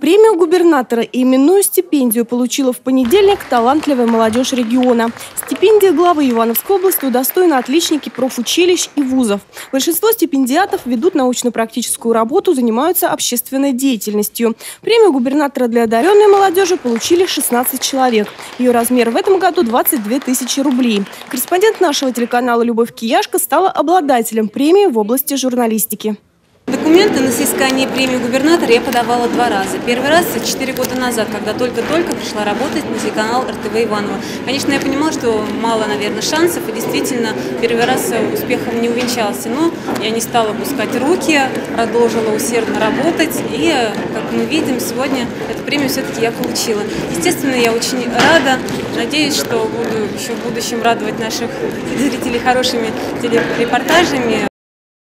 Премию губернатора и именную стипендию получила в понедельник талантливая молодежь региона. Стипендия главы Ивановской области удостоена отличники профучилищ и вузов. Большинство стипендиатов ведут научно-практическую работу, занимаются общественной деятельностью. Премию губернатора для одаренной молодежи получили 16 человек. Ее размер в этом году 22 тысячи рублей. Корреспондент нашего телеканала «Любовь Кияшка» стала обладателем премии в области журналистики. Документы на соискание премии губернатора я подавала два раза. Первый раз четыре года назад, когда только-только пришла работать на телеканал РТВ Иванова. Конечно, я понимала, что мало, наверное, шансов, и действительно первый раз успехом не увенчался. Но я не стала пускать руки, продолжила усердно работать, и, как мы видим, сегодня эту премию все-таки я получила. Естественно, я очень рада, надеюсь, что буду еще в будущем радовать наших зрителей хорошими телерепортажами,